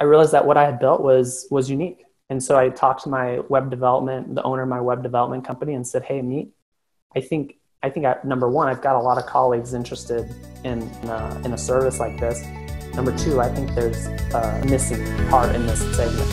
I realized that what I had built was was unique. And so I talked to my web development, the owner of my web development company, and said, "Hey, Meet, I think I think I, number one, I've got a lot of colleagues interested in uh, in a service like this. Number two, I think there's a missing part in this segment."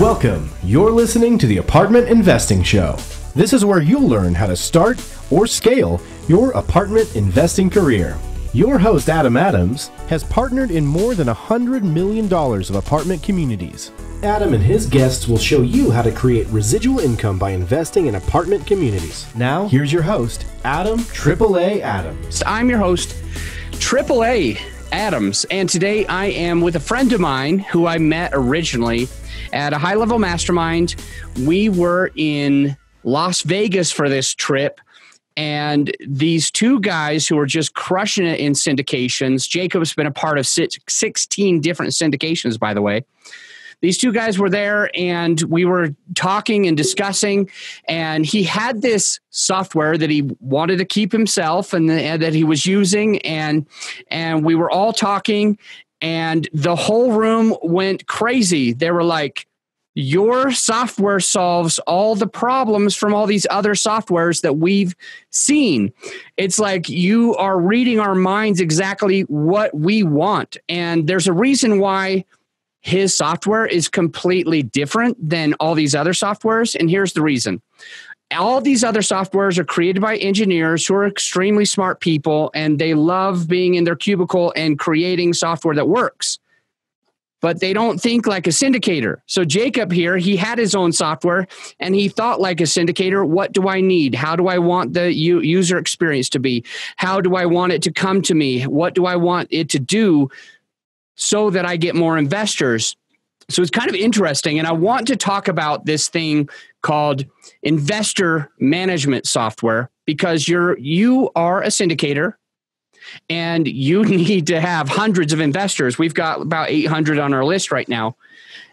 Welcome. You're listening to the Apartment Investing Show. This is where you'll learn how to start or scale your apartment investing career. Your host, Adam Adams, has partnered in more than $100 million of apartment communities. Adam and his guests will show you how to create residual income by investing in apartment communities. Now, here's your host, Adam AAA Adams. I'm your host, AAA Adams, and today I am with a friend of mine who I met originally at a high level mastermind. We were in Las Vegas for this trip and these two guys who are just crushing it in syndications, Jacob's been a part of 16 different syndications, by the way. These two guys were there and we were talking and discussing. And he had this software that he wanted to keep himself and, the, and that he was using. And, and we were all talking, and the whole room went crazy. They were like, your software solves all the problems from all these other softwares that we've seen. It's like you are reading our minds exactly what we want. And there's a reason why his software is completely different than all these other softwares. And here's the reason all these other softwares are created by engineers who are extremely smart people and they love being in their cubicle and creating software that works but they don't think like a syndicator. So Jacob here, he had his own software and he thought like a syndicator, what do I need? How do I want the user experience to be? How do I want it to come to me? What do I want it to do so that I get more investors? So it's kind of interesting and I want to talk about this thing called investor management software because you're you are a syndicator and you need to have hundreds of investors. We've got about 800 on our list right now.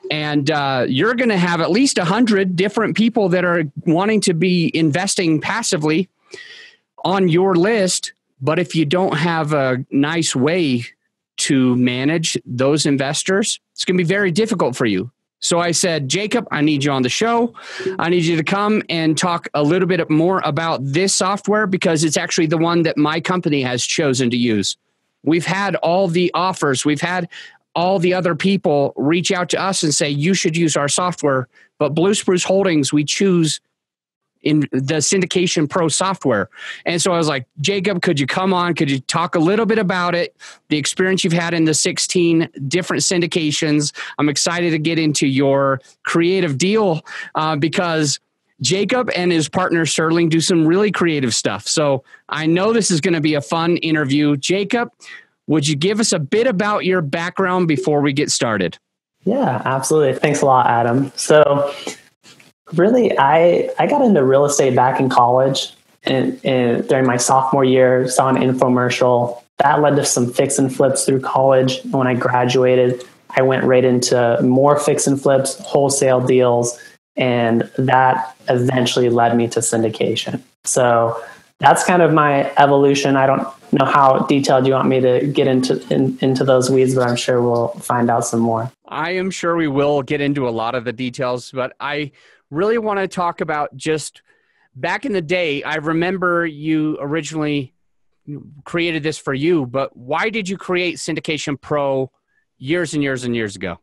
And uh, you're going to have at least 100 different people that are wanting to be investing passively on your list. But if you don't have a nice way to manage those investors, it's going to be very difficult for you. So I said, Jacob, I need you on the show. I need you to come and talk a little bit more about this software because it's actually the one that my company has chosen to use. We've had all the offers, we've had all the other people reach out to us and say, you should use our software. But Blue Spruce Holdings, we choose in the syndication pro software. And so I was like, Jacob, could you come on? Could you talk a little bit about it? The experience you've had in the 16 different syndications. I'm excited to get into your creative deal uh, because Jacob and his partner Sterling do some really creative stuff. So I know this is going to be a fun interview. Jacob, would you give us a bit about your background before we get started? Yeah, absolutely. Thanks a lot, Adam. So really, I I got into real estate back in college, and, and during my sophomore year, saw an infomercial that led to some fix and flips through college. When I graduated, I went right into more fix and flips, wholesale deals, and that eventually led me to syndication. So that's kind of my evolution. I don't know how detailed you want me to get into in, into those weeds, but I'm sure we'll find out some more. I am sure we will get into a lot of the details, but I really want to talk about just back in the day. I remember you originally created this for you, but why did you create Syndication Pro years and years and years ago?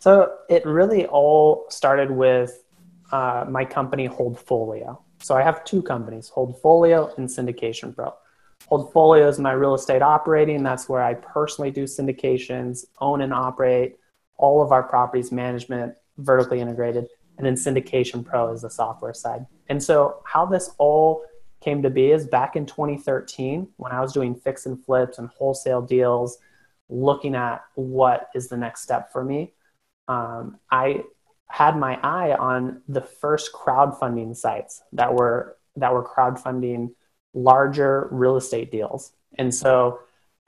So it really all started with uh, my company Holdfolio. So I have two companies, Holdfolio and Syndication Pro. Holdfolio is my real estate operating. That's where I personally do syndications, own and operate all of our properties management, vertically integrated and then Syndication Pro is the software side. And so, how this all came to be is back in 2013 when I was doing fix and flips and wholesale deals, looking at what is the next step for me. Um, I had my eye on the first crowdfunding sites that were that were crowdfunding larger real estate deals, and so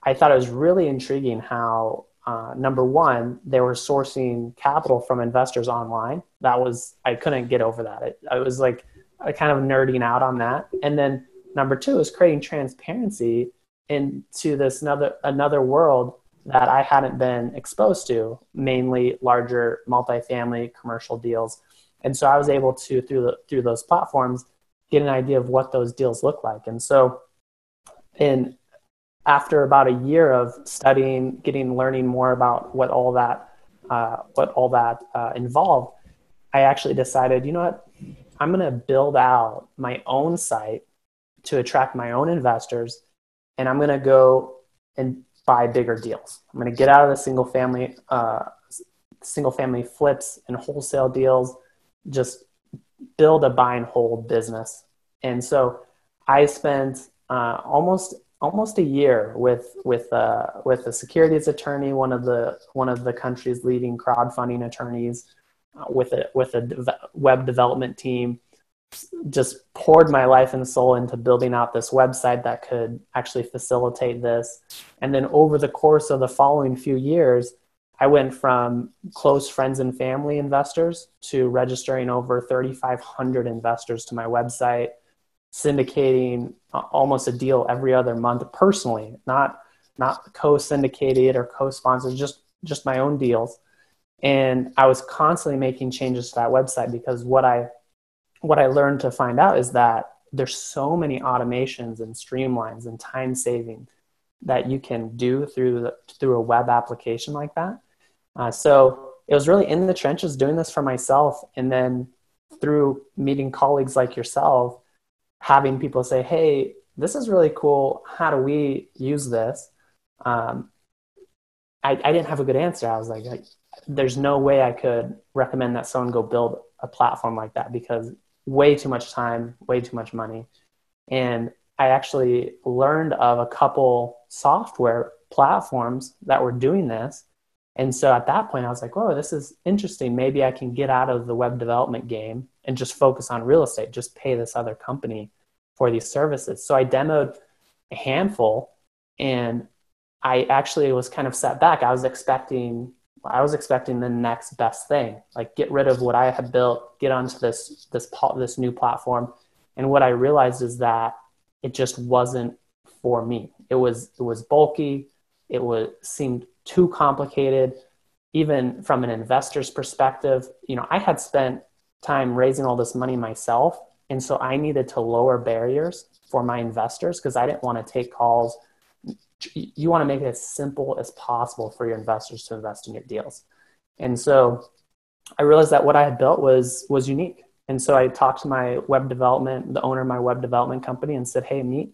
I thought it was really intriguing how uh, number one, they were sourcing capital from investors online. That was I couldn't get over that. It, I was like I kind of nerding out on that. And then number two is creating transparency into this another another world that I hadn't been exposed to, mainly larger multifamily commercial deals. And so I was able to through the, through those platforms get an idea of what those deals look like. And so in after about a year of studying, getting learning more about what all that uh, what all that uh, involved, I actually decided, you know what, I'm going to build out my own site to attract my own investors, and I'm going to go and buy bigger deals. I'm going to get out of the single family uh, single family flips and wholesale deals, just build a buy and hold business. And so I spent uh, almost almost a year with with uh, with a securities attorney, one of the one of the country's leading crowdfunding attorneys, uh, with a with a web development team. Just poured my life and soul into building out this website that could actually facilitate this. And then over the course of the following few years, I went from close friends and family investors to registering over 3,500 investors to my website syndicating almost a deal every other month personally, not not co-syndicated or co-sponsored, just just my own deals. And I was constantly making changes to that website because what I what I learned to find out is that there's so many automations and streamlines and time saving that you can do through the, through a web application like that. Uh, so it was really in the trenches doing this for myself, and then through meeting colleagues like yourself having people say, hey, this is really cool. How do we use this? Um, I, I didn't have a good answer. I was like, like, there's no way I could recommend that someone go build a platform like that because way too much time, way too much money. And I actually learned of a couple software platforms that were doing this. And so at that point, I was like, whoa, this is interesting. Maybe I can get out of the web development game and just focus on real estate, just pay this other company for these services. So I demoed a handful and I actually was kind of set back. I was expecting I was expecting the next best thing, like get rid of what I had built, get onto this this this new platform. And what I realized is that it just wasn't for me. It was it was bulky. It was seemed too complicated. Even from an investor's perspective, you know, I had spent time raising all this money myself. And so I needed to lower barriers for my investors because I didn't want to take calls. You want to make it as simple as possible for your investors to invest in your deals. And so I realized that what I had built was was unique. And so I talked to my web development, the owner of my web development company, and said, "Hey, Meet,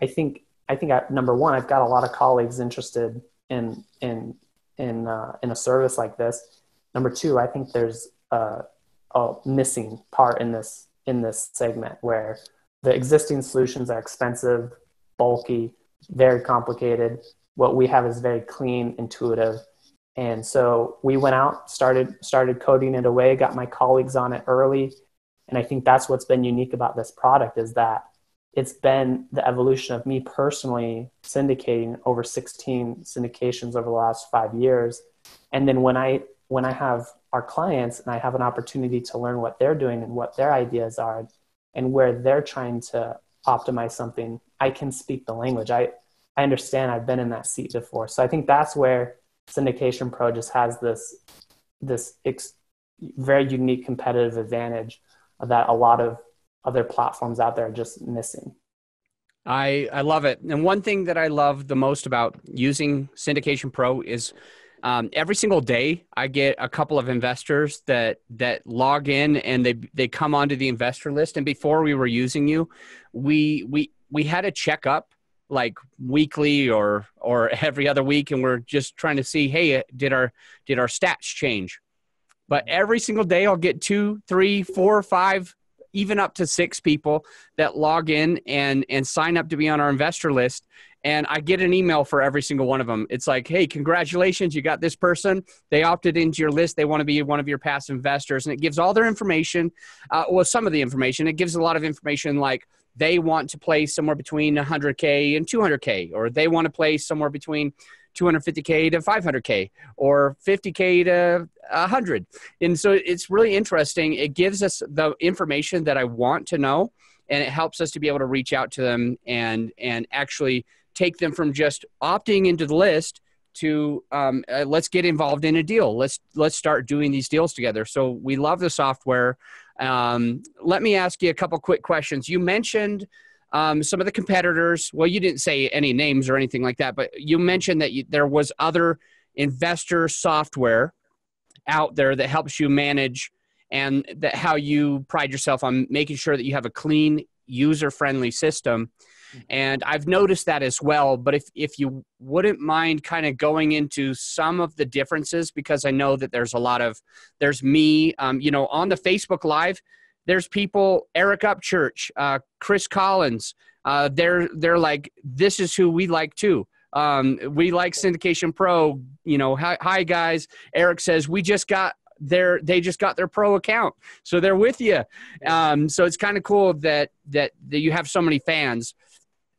I think I think I, number one, I've got a lot of colleagues interested in in in uh, in a service like this. Number two, I think there's uh, a missing part in this in this segment where the existing solutions are expensive, bulky, very complicated. What we have is very clean, intuitive. And so we went out, started started coding it away, got my colleagues on it early. And I think that's what's been unique about this product is that it's been the evolution of me personally syndicating over 16 syndications over the last five years. And then when I when I have our clients and I have an opportunity to learn what they're doing and what their ideas are and where they're trying to optimize something, I can speak the language. I, I understand I've been in that seat before. So I think that's where Syndication Pro just has this, this ex- very unique competitive advantage that a lot of other platforms out there are just missing. I, I love it. And one thing that I love the most about using Syndication Pro is um, every single day i get a couple of investors that that log in and they they come onto the investor list. And before we were using you we we we had a checkup like weekly or or every other week. And we're just trying to see hey did our did our stats change? But every single day i'll get two three four five even up to six people that log in and and sign up to be on our investor list and I get an email for every single one of them. It's like, hey, congratulations, you got this person. They opted into your list. They want to be one of your past investors. And it gives all their information, uh, well, some of the information. It gives a lot of information like they want to play somewhere between 100K and 200K, or they want to play somewhere between 250K to 500K, or 50K to 100. And so it's really interesting. It gives us the information that I want to know and it helps us to be able to reach out to them and and actually take them from just opting into the list to um, uh, let's get involved in a deal. Let's let's start doing these deals together. So we love the software. Um, let me ask you a couple quick questions. You mentioned um, some of the competitors. Well, you didn't say any names or anything like that, but you mentioned that you, there was other investor software out there that helps you manage and that how you pride yourself on making sure that you have a clean user friendly system. And i've noticed that as well but if if you wouldn't mind kind of going into some of the differences because i know that there's a lot of there's me um, you know on the facebook live there's people eric upchurch uh, chris collins uh, they're they're like this is who we like too. Um, we like syndication pro you know hi, hi guys. Eric says we just got they're they just got their pro account, so they're with you. Um, so it's kind of cool that, that that you have so many fans,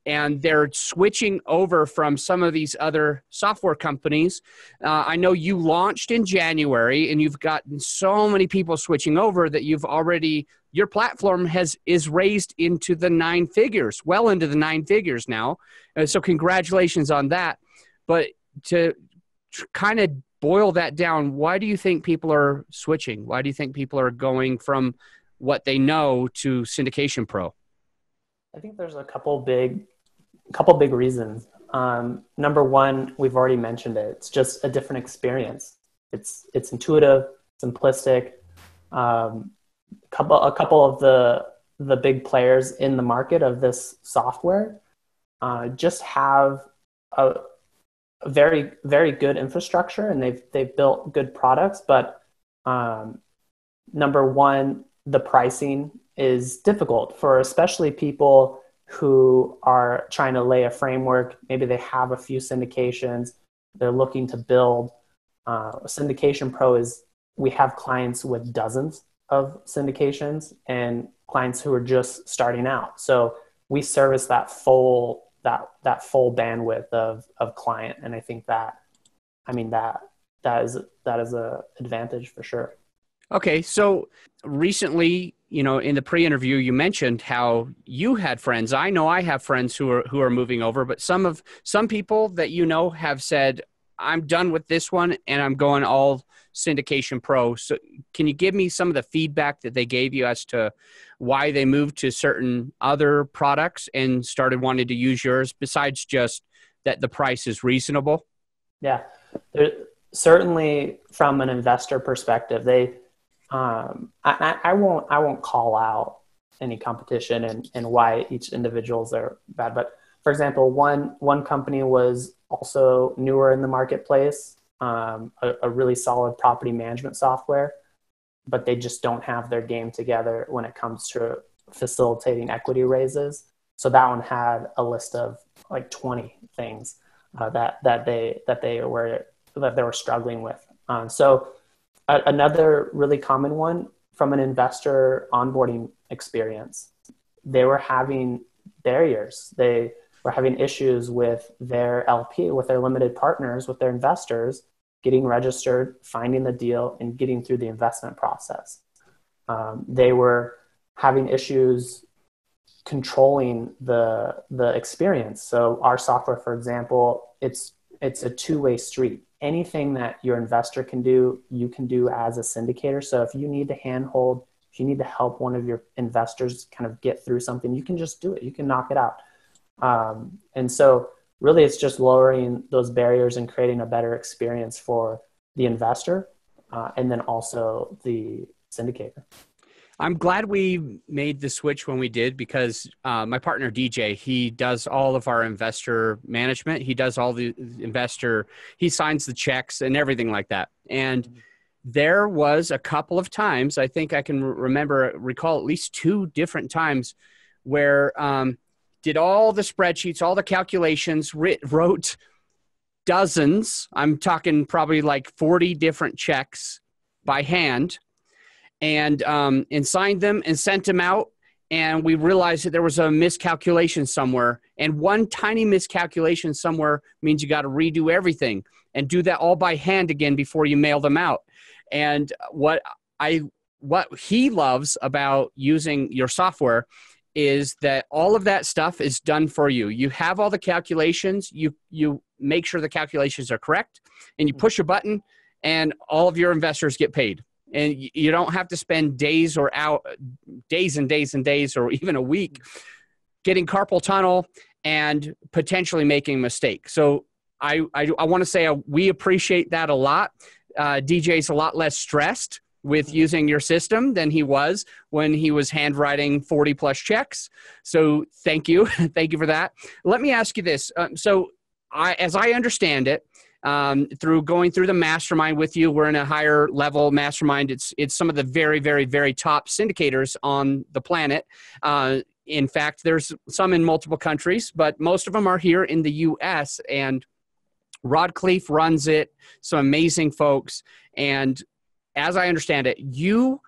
and they're switching over from some of these other software companies. Uh, I know you launched in January, and you've gotten so many people switching over that you've already your platform has is raised into the nine figures, well into the nine figures now. Uh, so congratulations on that. But to kind of boil that down, why do you think people are switching? Why do you think people are going from what they know to Syndication Pro? I think there's a couple big, couple big reasons. Um, number one, we've already mentioned it. It's just a different experience. It's it's intuitive, simplistic. Um, couple a couple of the the big players in the market of this software uh, just have a, very very good infrastructure and they've they've built good products but um, number one the pricing is difficult for especially people who are trying to lay a framework. Maybe they have a few syndications they're looking to build uh, syndication pro is we have clients with dozens of syndications and clients who are just starting out. So we service that full that that full bandwidth of of client. And i think that i mean that that is that is a advantage for sure. Okay so recently you know in the pre-interview you mentioned how you had friends. I know i have friends who are who are moving over but some of some people that you know have said i'm done with this one and i'm going all syndication pro. So can you give me some of the feedback that they gave you as to why they moved to certain other products and started wanting to use yours besides just that the price is reasonable? Yeah. There, certainly from an investor perspective they um, I, I, won't i won't call out any competition and, and why each individuals are bad but for example one one company was also newer in the marketplace um, a, a, really solid property management software, but they just don't have their game together when it comes to facilitating equity raises. So that one had a list of like 20 things uh, that that they that they were that they were struggling with. Um, so a, another really common one from an investor onboarding experience, they were having barriers. They were having issues with their LP, with their limited partners, with their investors, getting registered, finding the deal, and getting through the investment process. Um, they were having issues controlling the the experience. So our software, for example, it's it's a two way street. Anything that your investor can do, you can do as a syndicator. So if you need to handhold, if you need to help one of your investors kind of get through something, you can just do it. You can knock it out. Um, and so really it's just lowering those barriers and creating a better experience for the investor uh, and then also the syndicator. I'm glad we made the switch when we did because uh, my partner DJ, he does all of our investor management. He does all the investor, he signs the checks and everything like that. And there was a couple of times, I think I can remember, recall at least two different times where um, did all the spreadsheets, all the calculations, wrote dozens. I'm talking probably like 40 different checks by hand, and um, and signed them and sent them out. And we realized that there was a miscalculation somewhere, and one tiny miscalculation somewhere means you got to redo everything and do that all by hand again before you mail them out. And what I what he loves about using your software is that all of that stuff is done for you. You have all the calculations, you you make sure the calculations are correct, and you push a button and all of your investors get paid. And you don't have to spend days or out days and days and days or even a week getting carpal tunnel and potentially making a mistake. So I, I, I want to say uh, we appreciate that a lot. Uh, DJ's a lot less stressed with using your system than he was when he was handwriting 40 plus checks. So thank you. thank you for that. Let me ask you this. Um, so I, as I understand it, um, through going through the mastermind with you, we're in a higher level mastermind. It's, it's some of the very, very, very top syndicators on the planet. Uh, in fact, there's some in multiple countries, but most of them are here in the U.S. And Rod Khleif runs it. Some amazing folks. And as I understand it, you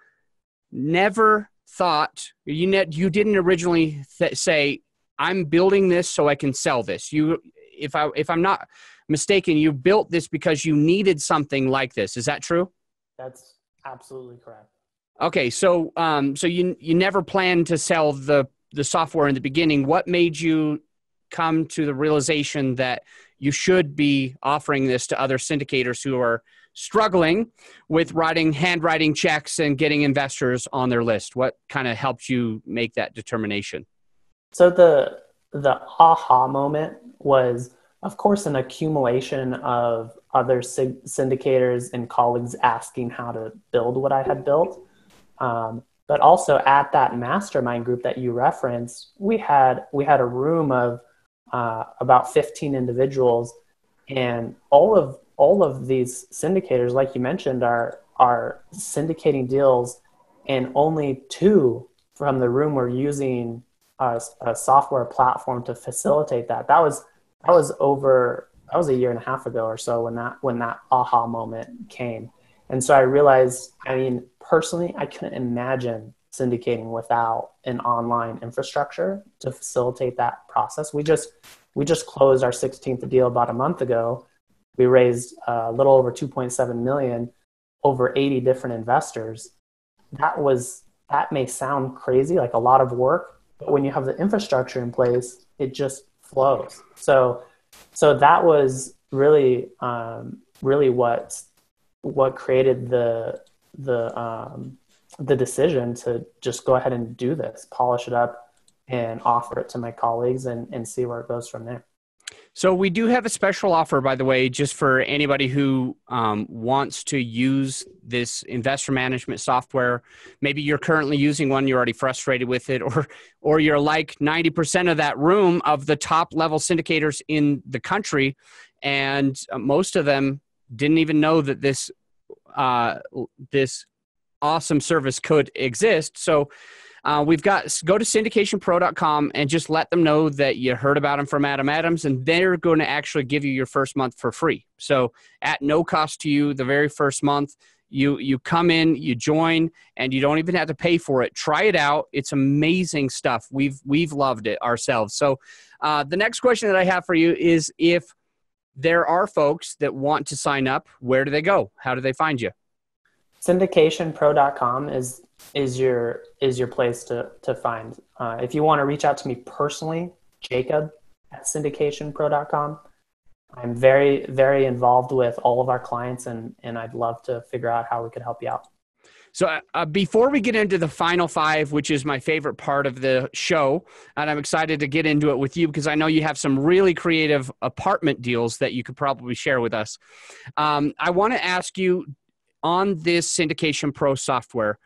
never thought you net you didn't originally th- say I'm building this so I can sell this. You if I if I'm not mistaken, you built this because you needed something like this. Is that true? That's absolutely correct. Okay, so um, so you you never planned to sell the the software in the beginning. What made you come to the realization that you should be offering this to other syndicators who are struggling with writing handwriting checks and getting investors on their list. What kind of helped you make that determination? So the the aha moment was of course an accumulation of other syndicators and colleagues asking how to build what i had built. Um, but also at that mastermind group that you referenced we had we had a room of uh, about 15 individuals and all of all of these syndicators, like you mentioned, are are syndicating deals, and only two from the room were using uh, a, a software platform to facilitate that. That was that was over that was a year and a half ago or so when that when that aha moment came. And so I realized, I mean, personally, I couldn't imagine syndicating without an online infrastructure to facilitate that process. We just we just closed our 16th deal about a month ago we raised a little over 2.7 million over 80 different investors. That was that may sound crazy like a lot of work but when you have the infrastructure in place it just flows. So so that was really um, really what what created the the um, the decision to just go ahead and do this polish it up and offer it to my colleagues and, and see where it goes from there so we do have a special offer, by the way, just for anybody who um, wants to use this investor management software. Maybe you're currently using one, you're already frustrated with it, or or you're like 90% of that room of the top level syndicators in the country, and uh, most of them didn't even know that this uh, this awesome service could exist. So uh, we've got go to syndicationpro.com and just let them know that you heard about them from Adam Adams, and they're going to actually give you your first month for free. So at no cost to you, the very first month. You you come in, you join, and you don't even have to pay for it. Try it out; it's amazing stuff. We've we've loved it ourselves. So, uh, the next question that I have for you is if there are folks that want to sign up, where do they go? How do they find you? syndicationpro.com is is your is your place to to find. Uh, if you want to reach out to me personally, Jacob at syndicationpro.com. I'm very very involved with all of our clients, and and I'd love to figure out how we could help you out. So, uh, uh, before we get into the final five, which is my favorite part of the show, and I'm excited to get into it with you because I know you have some really creative apartment deals that you could probably share with us. Um, I want to ask you on this Syndication Pro software,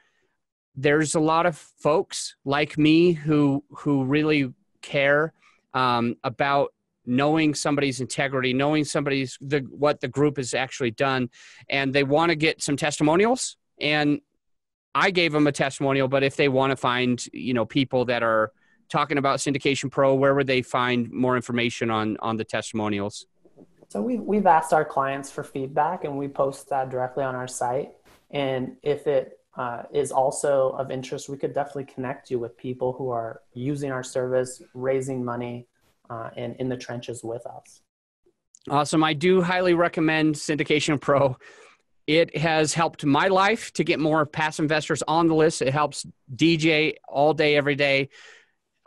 there's a lot of folks like me who who really care um, about knowing somebody's integrity, knowing somebody's the what the group has actually done, and they want to get some testimonials. And I gave them a testimonial, but if they want to find you know people that are talking about Syndication Pro, where would they find more information on on the testimonials? So we've, we've asked our clients for feedback and we post that directly on our site. And if it uh, is also of interest, we could definitely connect you with people who are using our service, raising money, uh, and in the trenches with us. Awesome. I do highly recommend Syndication Pro. It has helped my life to get more past investors on the list. It helps DJ all day, every day.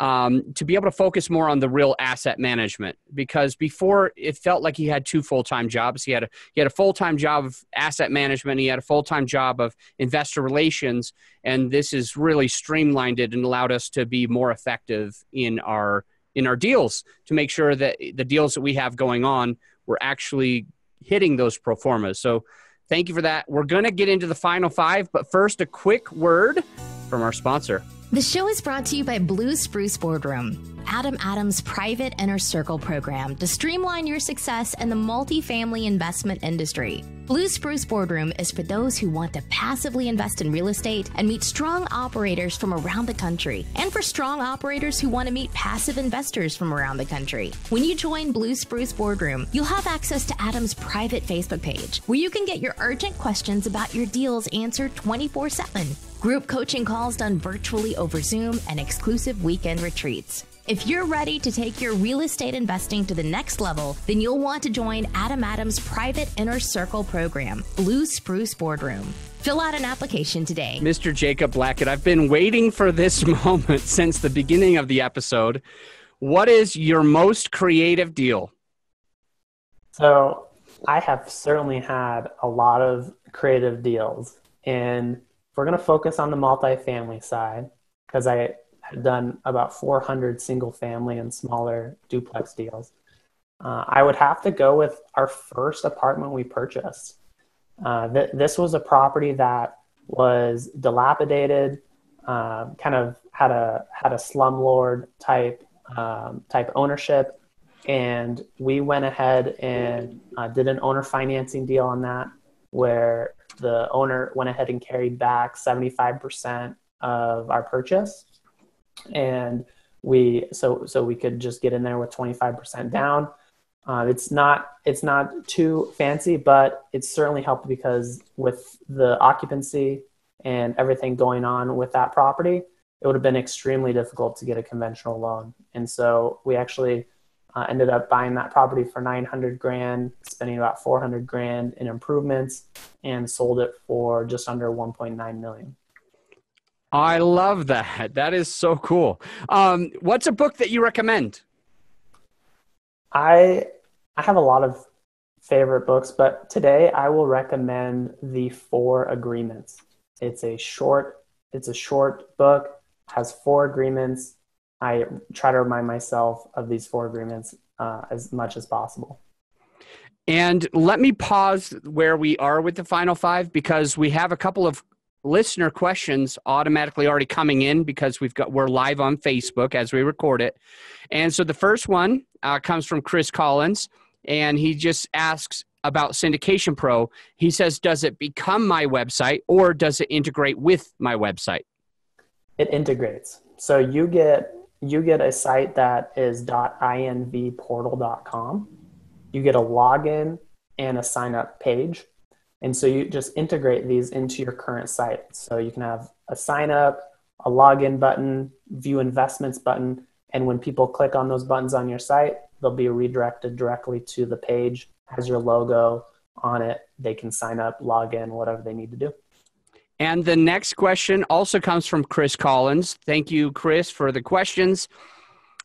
Um, to be able to focus more on the real asset management. Because before it felt like he had two full-time jobs. He had a he had a full-time job of asset management he had a full-time job of investor relations and this has really streamlined it and allowed us to be more effective in our in our deals to make sure that the deals that we have going on we're actually hitting those pro formas. So thank you for that. We're going to get into the final five but first a quick word from our sponsor the show is brought to you by Blue Spruce Boardroom, Adam Adams' private inner circle program to streamline your success in the multifamily investment industry. Blue Spruce Boardroom is for those who want to passively invest in real estate and meet strong operators from around the country, and for strong operators who want to meet passive investors from around the country. When you join Blue Spruce Boardroom, you'll have access to Adam's private Facebook page where you can get your urgent questions about your deals answered 24 7 group coaching calls done virtually over Zoom, and exclusive weekend retreats. If you're ready to take your real estate investing to the next level, then you'll want to join Adam Adams' private inner circle program, Blue Spruce Boardroom. Fill out an application today. Mr. Jacob Blackett, I've been waiting for this moment since the beginning of the episode. What is your most creative deal? So, I have certainly had a lot of creative deals. And we're going to focus on the multifamily side because I had done about 400 single family and smaller duplex deals. Uh, I would have to go with our first apartment we purchased. Uh, th- this was a property that was dilapidated, uh, kind of had a had a slumlord type um, type ownership, and we went ahead and uh, did an owner financing deal on that, where the owner went ahead and carried back 75% of our purchase. And we so so we could just get in there with 25% down. Uh, it's not it's not too fancy, but it's certainly helped because with the occupancy and everything going on with that property, it would have been extremely difficult to get a conventional loan. And so we actually uh, ended up buying that property for 900 grand, spending about 400 grand in improvements, and sold it for just under 1.9 million. I love that. That is so cool. Um, what's a book that you recommend? I I have a lot of favorite books, but today I will recommend The Four Agreements. It's a short it's a short book, has four agreements I try to remind myself of these four agreements uh, as much as possible. And let me pause where we are with the final five because we have a couple of listener questions automatically already coming in because we've got we're live on Facebook as we record it. And so the first one uh, comes from Chris Collins, and he just asks about Syndication Pro. He says, "Does it become my website or does it integrate with my website?" It integrates. So you get you get a site that is .invportal.com. You get a login and a sign up page. And so you just integrate these into your current site. So you can have a sign up, a login button, view investments button. And when people click on those buttons on your site, they'll be redirected directly to the page, has your logo on it. They can sign up, log in, whatever they need to do. And the next question also comes from Chris Collins. Thank you, Chris, for the questions.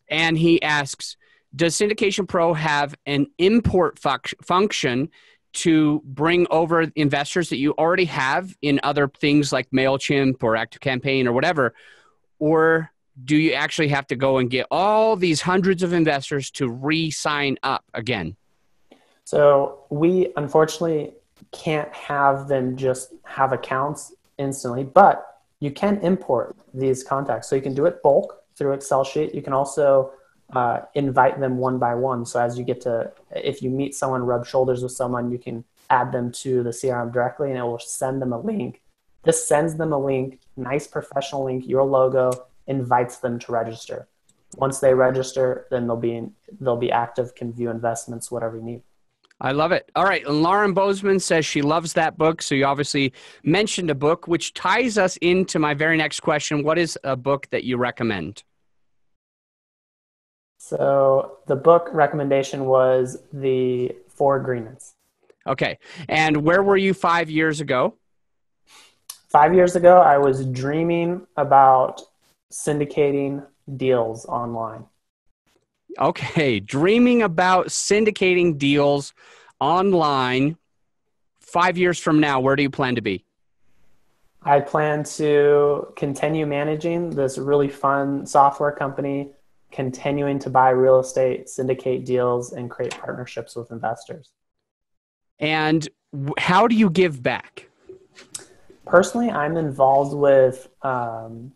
And he asks Does Syndication Pro have an import function to bring over investors that you already have in other things like MailChimp or ActiveCampaign or whatever? Or do you actually have to go and get all these hundreds of investors to re sign up again? So we unfortunately can't have them just have accounts instantly, but you can import these contacts. So you can do it bulk through Excel sheet. You can also uh, invite them one by one. So as you get to, if you meet someone, rub shoulders with someone, you can add them to the CRM directly and it will send them a link. This sends them a link, nice professional link, your logo, invites them to register. Once they register, then they'll be in, they'll be active, can view investments, whatever you need. I love it. All right. And Lauren Bozeman says she loves that book. So you obviously mentioned a book, which ties us into my very next question. What is a book that you recommend? So the book recommendation was The Four Agreements. Okay. And where were you five years ago? Five years ago, I was dreaming about syndicating deals online. Okay, dreaming about syndicating deals online. Five years from now, where do you plan to be? I plan to continue managing this really fun software company, continuing to buy real estate, syndicate deals, and create partnerships with investors. And how do you give back? Personally, I'm involved with um,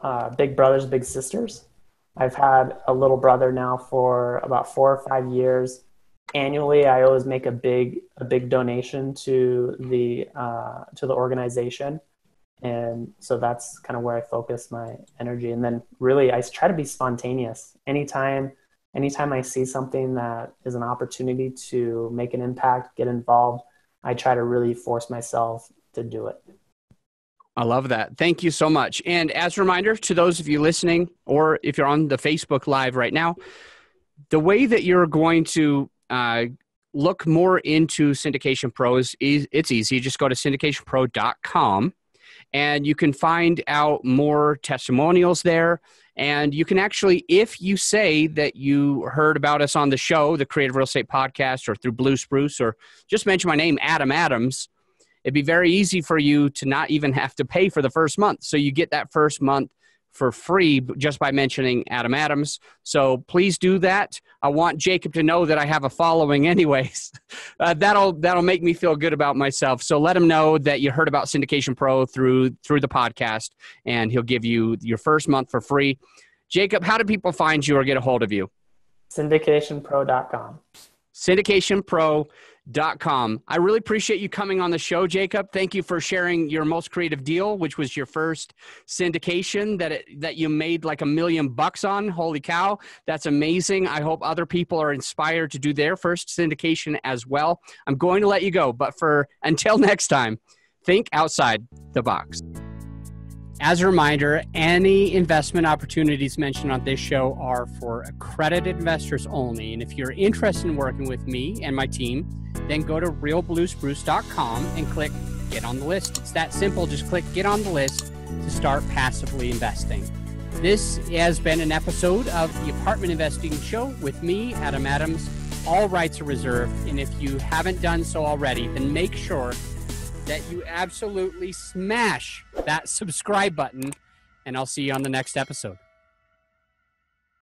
uh, Big Brothers Big Sisters. I've had a little brother now for about four or five years. Annually i always make a big a big donation to the uh, to the organization. And so that's kind of where i focus my energy. And then really i try to be spontaneous. Anytime anytime i see something that is an opportunity to make an impact get involved i try to really force myself to do it I love that. Thank you so much. And as a reminder to those of you listening, or if you're on the Facebook Live right now, the way that you're going to uh, look more into Syndication Pros, is it's easy. Just go to syndicationpro.com and you can find out more testimonials there. And you can actually, if you say that you heard about us on the show, the Creative Real Estate Podcast, or through Blue Spruce, or just mention my name, Adam Adams, it'd be very easy for you to not even have to pay for the first month. So you get that first month for free just by mentioning Adam Adams. So please do that. I want Jacob to know that I have a following, anyways. Uh, that'll that'll make me feel good about myself. So let him know that you heard about Syndication Pro through through the podcast, and he'll give you your first month for free. Jacob, how do people find you or get a hold of you? Syndicationpro.com. Syndication Pro com. I really appreciate you coming on the show, Jacob. Thank you for sharing your most creative deal, which was your first syndication that it, that you made like a million bucks on. Holy cow, that's amazing! I hope other people are inspired to do their first syndication as well. I'm going to let you go, but for until next time, think outside the box. As a reminder, any investment opportunities mentioned on this show are for accredited investors only. And if you're interested in working with me and my team, then go to realbluespruce.com and click Get on the List. It's that simple. Just click Get on the List to start passively investing. This has been an episode of the Apartment Investing Show with me, Adam Adams. All rights are reserved. And if you haven't done so already, then make sure that you absolutely smash that subscribe button, and I'll see you on the next episode.